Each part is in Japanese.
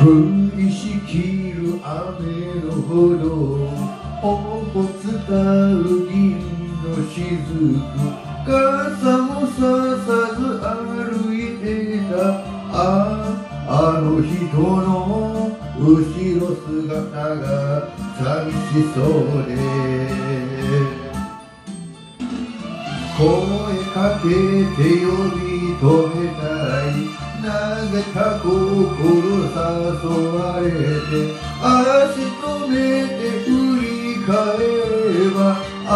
降りしきる雨のほどほぼ伝う銀の雫傘もささず歩いてたああの人の後ろ姿が寂しそうで。声かけて呼び止めたい。げた心誘われて足止めて振り返ればあ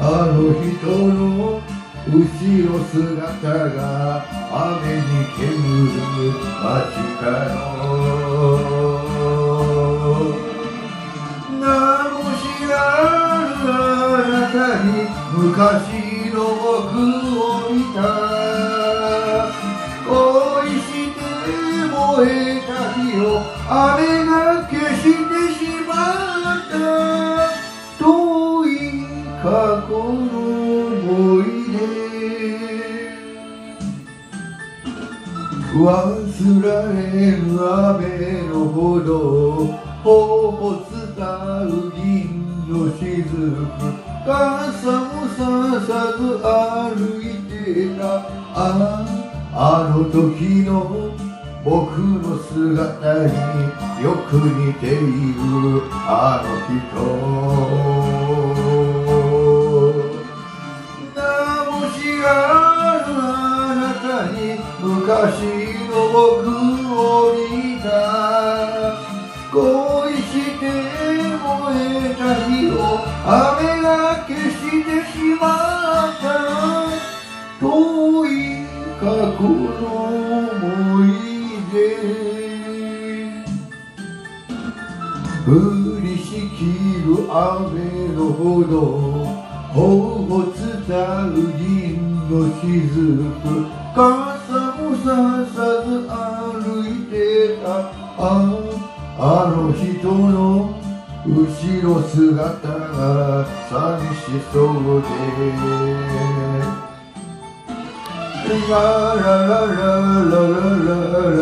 あの人の後ろ姿が雨に煙る街角名も知らぬあなたに昔燃えた日を雨が消してしまった。遠い過去の思い出。忘れぬ雨のほどほぼ伝う銀の雫。傘もささず歩いてた。ああの時の僕の姿によく似ているあの人名も知らぬあなたに昔の僕を見た。恋して燃えた日を雨が消してしまった。遠い過去の降りしきる雨のほどほぼ伝う銀の雫傘もささず歩いてた。ああの人の後ろ姿が寂しそうで。ララララララララ